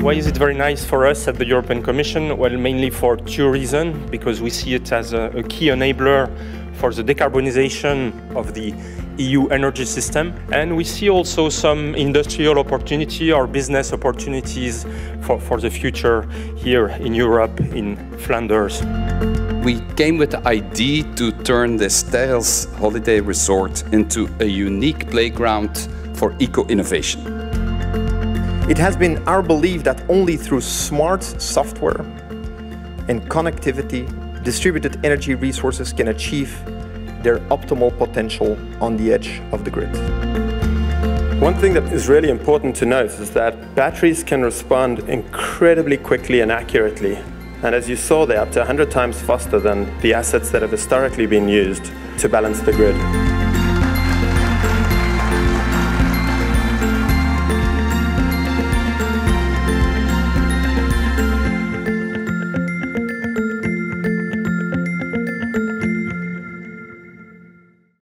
Why is it very nice for us at the European Commission? Well, mainly for two reasons. Because we see it as a, a key enabler for the decarbonization of the EU energy system. And we see also some industrial opportunity or business opportunities for, for the future here in Europe, in Flanders. We came with the idea to turn the Terhills holiday resort into a unique playground for eco-innovation. It has been our belief that only through smart software and connectivity, distributed energy resources can achieve their optimal potential on the edge of the grid. One thing that is really important to note is that batteries can respond incredibly quickly and accurately. And as you saw, they're up to 100 times faster than the assets that have historically been used to balance the grid.